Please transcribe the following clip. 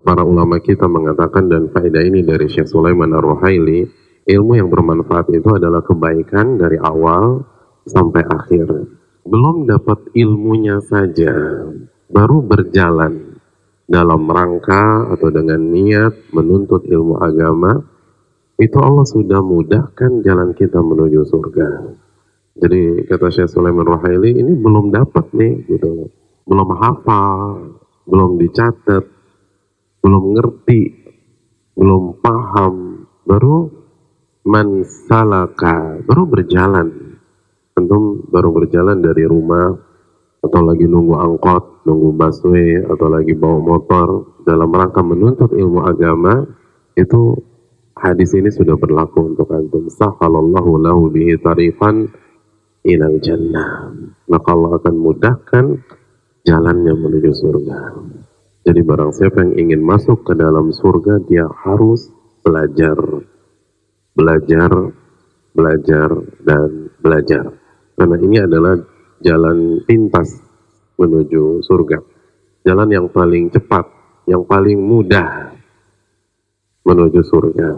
para ulama kita mengatakan dan faedah ini dari Syekh Sulaiman Ar-Ruhaili, ilmu yang bermanfaat itu adalah kebaikan dari awal sampai akhir. Belum dapat ilmunya saja, baru berjalan dalam rangka atau dengan niat menuntut ilmu agama, itu Allah sudah mudahkan jalan kita menuju surga. Jadi kata Syekh Sulaiman Ruhaili ini belum dapat nih gitu. Belum hafal, belum dicatat, belum ngerti, belum paham, baru mansalaka, baru berjalan. Tentu baru berjalan dari rumah atau lagi nunggu angkot, nunggu busway atau lagi bawa motor dalam rangka menuntut ilmu agama itu hadis ini sudah berlaku untuk antum. Sahalallahu lahu bihi tarifan ilal jannah. Maka Allah akan mudahkan jalannya menuju surga. Jadi barang siapa yang ingin masuk ke dalam surga, dia harus belajar, belajar, belajar, dan belajar. Karena ini adalah jalan pintas menuju surga. Jalan yang paling cepat, yang paling mudah menuju surga.